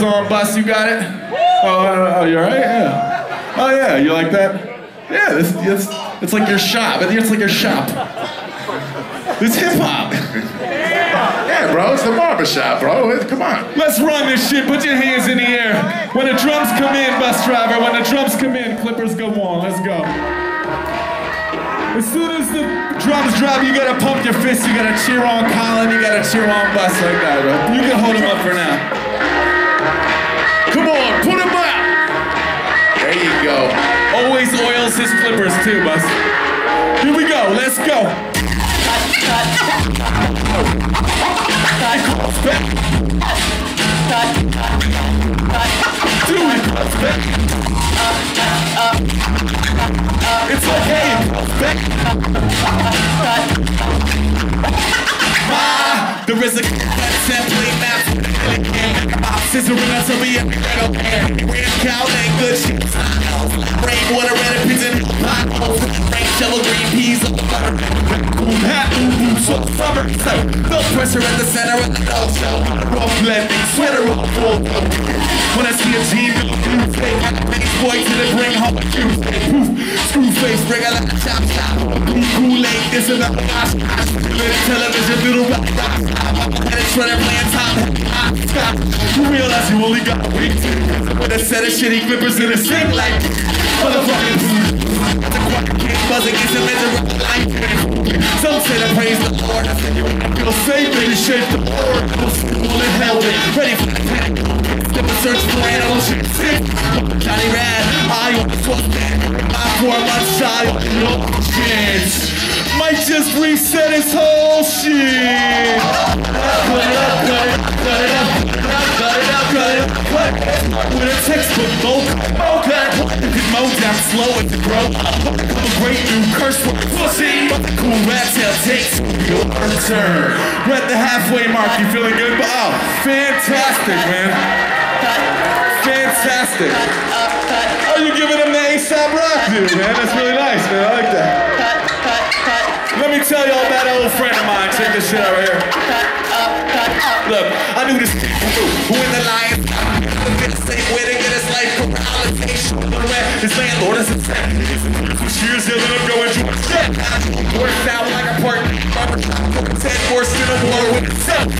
On, bus. You got it? Oh, uh, oh, you alright? Yeah. Oh yeah, you like that? Yeah, this, this it's like your shop. It's like your shop. It's hip hop. Yeah, bro, it's the barber shop, bro. Come on. Let's run this shit. Put your hands in the air. When the drums come in, Busdriver, when the drums come in, Clippers go on. Let's go. As soon as the drums drop, you gotta pump your fist. You gotta cheer on Colin. You gotta cheer on Bus like that, bro. You can hold him up for now. On, put him out. There you go. Always oils his Clippers too, Bus. Here we go. Let's go. Dude. It's okay. Ah, there is a map. Scissoring us over here. Red cow ain't good shit. Rainwater red and pigeon. Rain shovel green peas. Boom hat, boom so summer. So, no pressure at the center of the nose. Rough blending, sweater on full. When I see a team, Tuesday, make boy to the bring home Tuesday. Poof, screw face, bring a lot of chop chop. Kool-Aid, this is not gosh. Little television, little rock rock. And it's running playing top. Stop. You realize you only got a week. With a set of shitty clippers in a sink like motherfucking. The choir can't buzz against a miserable life. Some say to praise the Lord. I said you feel safe in the shape the Lord. School in hell, ready for the. Step and search for animals. Johnny Rad, That. My of no chance. Might just reset his whole shit. Cut it up, cut it up, cut it up, cut it up, cut it up, cut it up. With a textbook vote, okay. His down slow and grow up. A great new curse word, pussy. Cool rat tail takes your turn. We're at the halfway mark. You feeling good? Oh, fantastic, man. Fantastic. Oh, you giving him the Aesop Rock dude, man. That's really nice, man. I like that. Let me tell y'all about an old friend of mine. Check this shit out right here. Look, I knew this who in the lions His landlord is insane. Cheers, yeah, let him go into a shit. Worked out like a part Ten forced in a war with himself.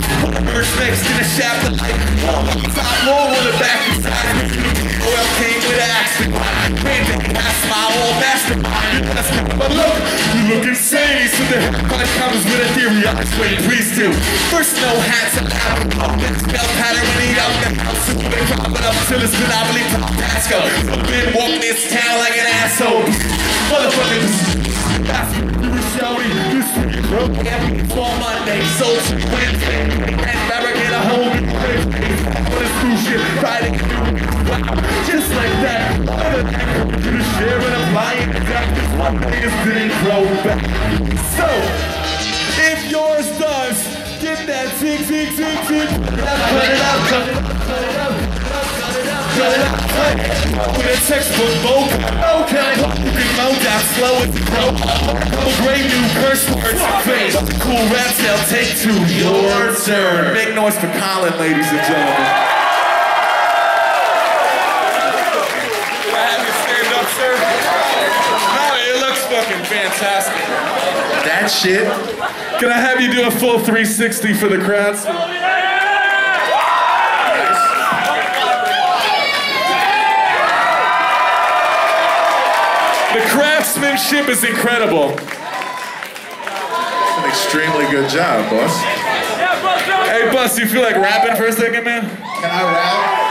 Merge next in a shaft of life. Top roll on the back inside. Oil came with an accident. Bandit past my old mastermind. But look, you look insane. So the five comes with a theory. I explain, please do. First, no hats allowed. Spell pattern when he out the house. It up till it's monopoly Pasco. Been walking this town like an asshole. Motherfucker. You were shouting this week, bro. Every fall Monday, so Wednesday, and barricade a whole new place. For this cool shit, Friday, just like that. The share and applying that this one niggas didn't grow back. So, if yours does, get that tick, tick, it cut it out, cut it out. With a textbook vote, okay. Big mouth down, slow as it grow. A great new curse words, face. Cool rap tail, take two, your turn. Make noise for Colin, ladies and gentlemen. Do I have you stand up, sir? No, it looks fucking fantastic. That shit. Can I have you do a full 360 for the crowds? The craftsmanship is incredible. An extremely good job, boss. Hey, boss, you feel like rapping for a second, man? Can I rap?